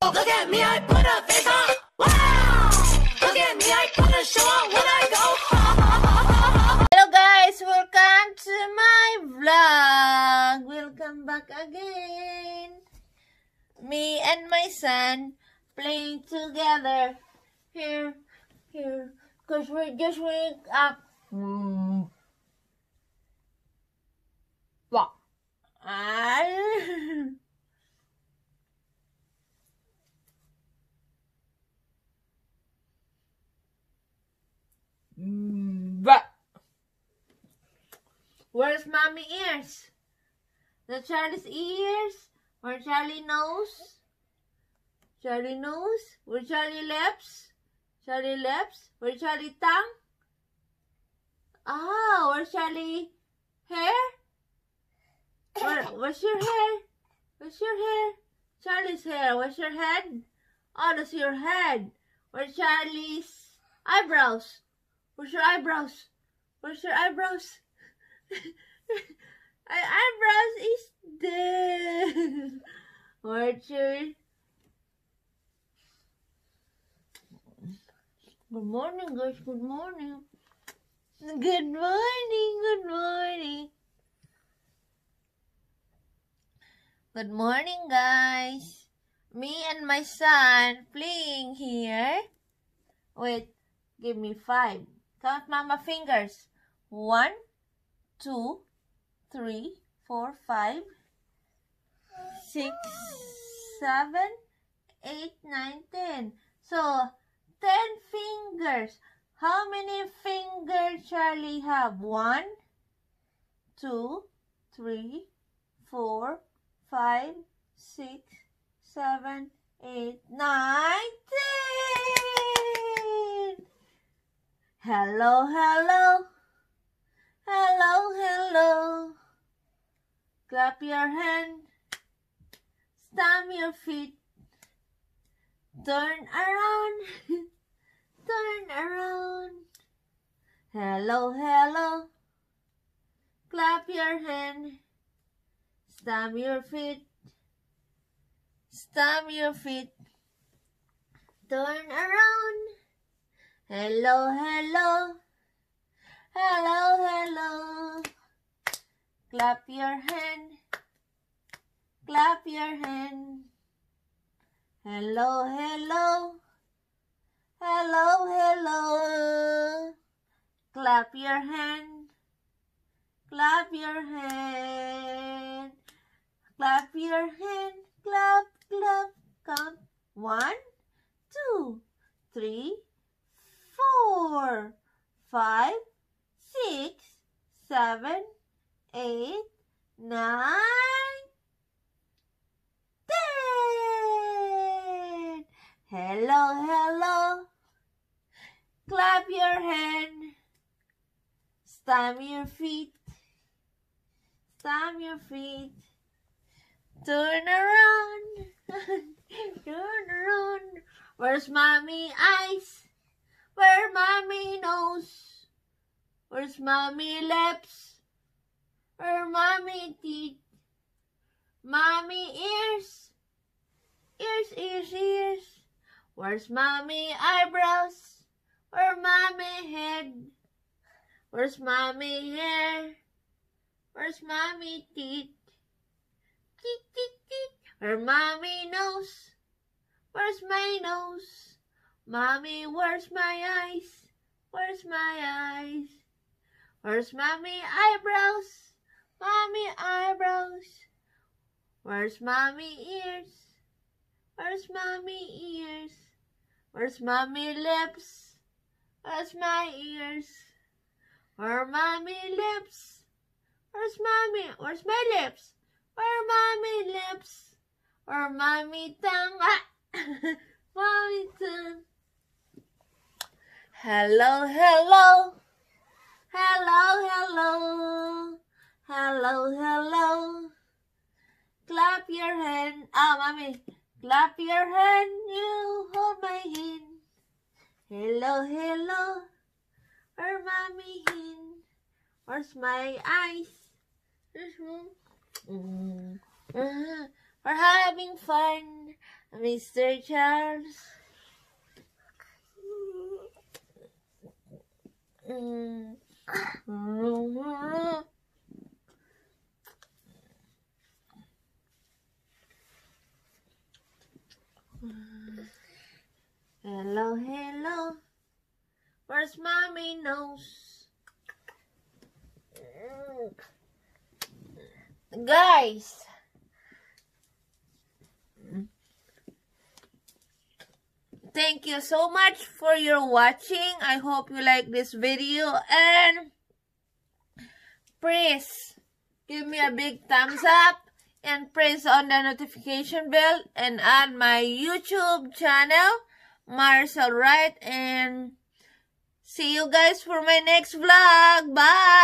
Look at me, I put a face on. Wow! Look at me, I put a show on when I go. Hello guys, welcome to my vlog. Welcome back again. Me and my son playing together here, here, cause we're just wake up. Hmm. What? Ah. Mm, But where's mommy ears? The Charlie's ears? Where Charlie nose? Charlie nose? Where Charlie lips? Charlie lips? Where Charlie tongue? Ah, where's Charlie hair? Where, where's your hair? Where's your hair? Charlie's hair. Where's your head? Oh, that's your head. Where's Charlie's eyebrows? Where's your eyebrows? Where's your eyebrows? My eyebrows is. Where's your... Good morning, guys. Good morning. Good morning. Good morning. Good morning, guys. Me and my son playing here. Wait, give me five. Count mama fingers. One, two, three, four, five, six, seven, eight, nine, ten. So, ten fingers. How many fingers Charlie have? One, two, three, four, five, six, seven, eight, nine, ten. Hello, hello. Hello, hello. Clap your hand. Stamp your feet. Turn around. Turn around. Hello, hello. Clap your hand. Stamp your feet. Stamp your feet. Turn around. Hello, hello. Hello, hello. Clap your hand. Clap your hand. Hello, hello. Hello, hello. Clap your hand. Clap your hand. Clap your hand. Clap, clap. Count. One, two, three, four, five, six, seven, eight, nine, ten. Hello, hello. Clap your hand. Stamp your feet. Stamp your feet. Turn around. Turn around. Where's mommy eyes? Where mommy nose? Where's mommy lips? Where mommy teeth? Mommy ears? Ears, ears, ears. Where's mommy eyebrows? Where mommy head? Where's mommy hair? Where's mommy teeth? Teeth, teeth, teeth. Where mommy nose? Where's my nose? Mommy, where's my eyes? Where's my eyes? Where's mommy eyebrows? Mommy eyebrows. Where's mommy ears? Where's mommy ears? Where's mommy lips? Where's my ears? Where mommy lips? Where's mommy? Where's my lips? Where mommy lips? Where mommy tongue? Ah! mommy tongue. Hello, hello. Hello, hello. Hello, hello. Clap your hand. Ah, mommy. Clap your hand. You hold my hand. Hello, hello. Where mommy hand? Where's my eyes? Mm. Uh, we're having fun. Mr. Charles. Mm. Hello, hello. Where's mommy nose? Guys. Thank you so much for your watching. I hope you like this video and please give me a big thumbs up and press on the notification bell and add my YouTube channel, Marcel Wright, and see you guys for my next vlog. Bye!